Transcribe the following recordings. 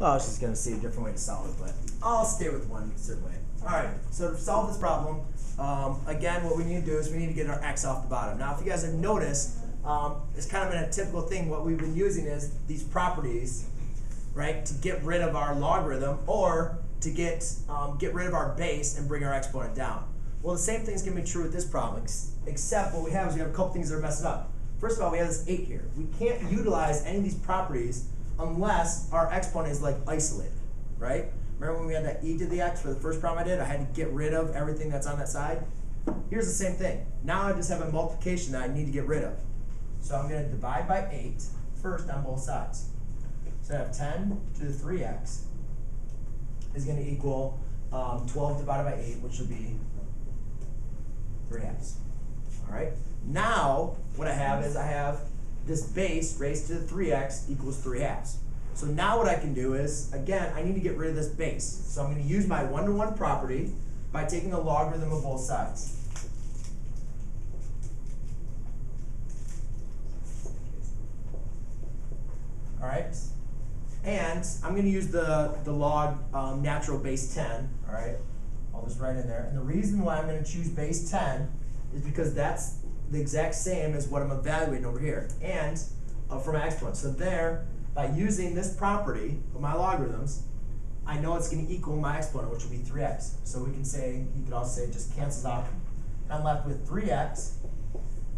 Well, I was just gonna see a different way to solve it, but I'll stay with one certain way. Alright, so to solve this problem, um, again, what we need to do is we need to get our x off the bottom. Now, if you guys have noticed, um, it's kind of been a typical thing, what we've been using is these properties, right, to get rid of our logarithm or to get, um, get rid of our base and bring our exponent down. Well, the same thing's gonna be true with this problem, ex- except what we have is we have a couple things that are messed up. First of all, we have this 8 here. We can't utilize any of these properties unless our exponent is like isolated, right? Remember when we had that e to the x for the first problem I did? I had to get rid of everything that's on that side. Here's the same thing. Now I just have a multiplication that I need to get rid of. So I'm going to divide by 8 first on both sides. So I have 10 to the 3x is going to equal um, 12 divided by 8, which will be 3 halves. All right. Now what I have is I have this base raised to the 3x equals 3 halves. So now what I can do is, again, I need to get rid of this base. So I'm going to use my one-to-one property by taking the logarithm of both sides. All right. And I'm going to use the, the log um, natural base 10. All right. I'll just write in there. And the reason why I'm going to choose base 10 is because that's the exact same as what I'm evaluating over here. And uh, for my exponent. So there, by using this property of my logarithms, I know it's going to equal my exponent, which will be 3x. So we can say, you could also say it just cancels out. I'm left with 3x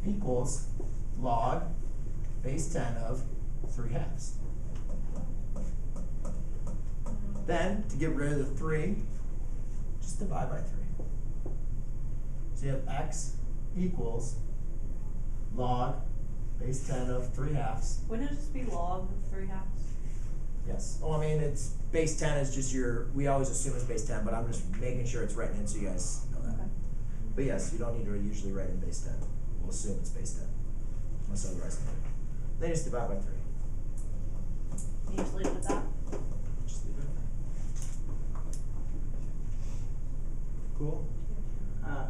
equals log base 10 of 3 halves. Then, to get rid of the 3, just divide by 3. So you have x equals log base 10 of 3 halves. Wouldn't it just be log of three halves? Yes. Well, I mean, it's base 10 is just your, we always assume it's base 10, but I'm just making sure it's written in so you guys know that. Okay. But yes, you don't need to usually write in base 10. We'll assume it's base 10. Unless otherwise noted. Then you just divide by 3. You just leave it at that? Just leave it at that. Cool? Uh,